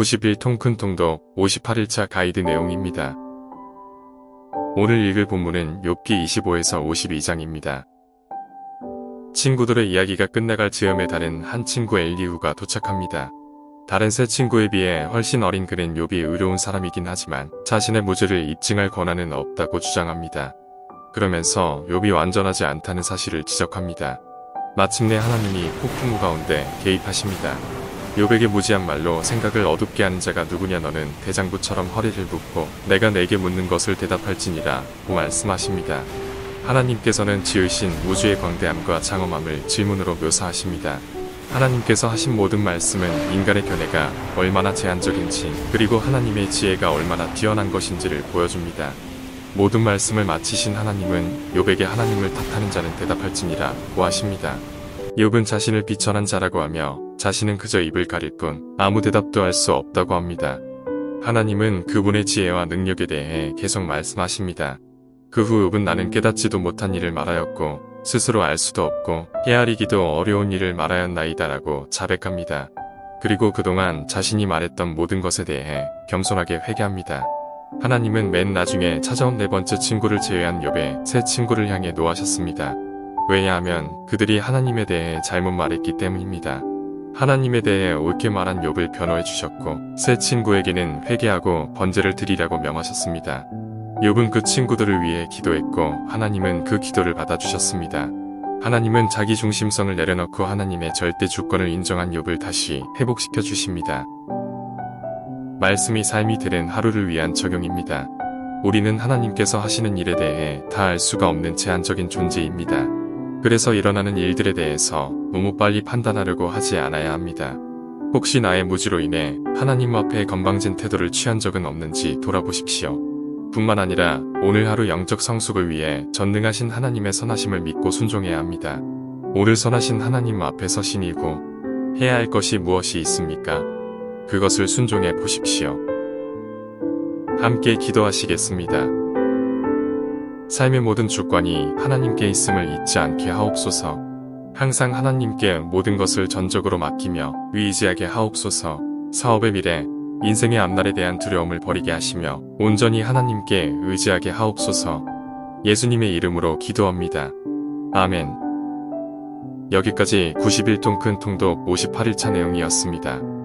91 통 큰 통독 58일차 가이드 내용입니다. 오늘 읽을 본문은 욥기 25에서 52장입니다. 친구들의 이야기가 끝나갈 즈음에 다른 한 친구 엘리후가 도착합니다. 다른 세 친구에 비해 훨씬 어린 그는 욥이 의로운 사람이긴 하지만 자신의 무죄를 입증할 권한은 없다고 주장합니다. 그러면서 욥이 완전하지 않다는 사실을 지적합니다. 마침내 하나님이 폭풍우 가운데 개입하십니다. 욥에게 무지한 말로 생각을 어둡게 하는 자가 누구냐 너는 대장부처럼 허리를 굽고 내가 내게 묻는 것을 대답할지니라 고 말씀하십니다. 하나님께서는 지으신 우주의 광대함과 장엄함을 질문으로 묘사하십니다. 하나님께서 하신 모든 말씀은 인간의 견해가 얼마나 제한적인지 그리고 하나님의 지혜가 얼마나 뛰어난 것인지를 보여줍니다. 모든 말씀을 마치신 하나님은 욥에게 하나님을 탓하는 자는 대답할지니라 고 하십니다. 욥은 자신을 비천한 자라고 하며 자신은 그저 입을 가릴 뿐 아무 대답도 할 수 없다고 합니다. 하나님은 그분의 지혜와 능력에 대해 계속 말씀하십니다. 그후 욥은 나는 깨닫지도 못한 일을 말하였고 스스로 알 수도 없고 헤아리기도 어려운 일을 말하였나이다라고 자백합니다. 그리고 그동안 자신이 말했던 모든 것에 대해 겸손하게 회개합니다. 하나님은 맨 나중에 찾아온 네 번째 친구를 제외한 욥의 새 친구를 향해 노하셨습니다. 왜냐하면 그들이 하나님에 대해 잘못 말했기 때문입니다. 하나님에 대해 옳게 말한 욥을 변호해 주셨고 새 친구에게는 회개하고 번제를 드리라고 명하셨습니다. 욥은 그 친구들을 위해 기도했고 하나님은 그 기도를 받아주셨습니다. 하나님은 자기 중심성을 내려놓고 하나님의 절대 주권을 인정한 욥을 다시 회복시켜 주십니다. 말씀이 삶이 되는 하루를 위한 적용입니다. 우리는 하나님께서 하시는 일에 대해 다 알 수가 없는 제한적인 존재입니다. 그래서 일어나는 일들에 대해서 너무 빨리 판단하려고 하지 않아야 합니다. 혹시 나의 무지로 인해 하나님 앞에 건방진 태도를 취한 적은 없는지 돌아보십시오. 뿐만 아니라 오늘 하루 영적 성숙을 위해 전능하신 하나님의 선하심을 믿고 순종해야 합니다. 오늘 선하신 하나님 앞에 서신이고 해야 할 것이 무엇이 있습니까? 그것을 순종해 보십시오. 함께 기도하시겠습니다. 삶의 모든 주권이 하나님께 있음을 잊지 않게 하옵소서. 항상 하나님께 모든 것을 전적으로 맡기며 의지하게 하옵소서. 사업의 미래, 인생의 앞날에 대한 두려움을 버리게 하시며 온전히 하나님께 의지하게 하옵소서. 예수님의 이름으로 기도합니다. 아멘. 여기까지 91통 큰 통독 58일차 내용이었습니다.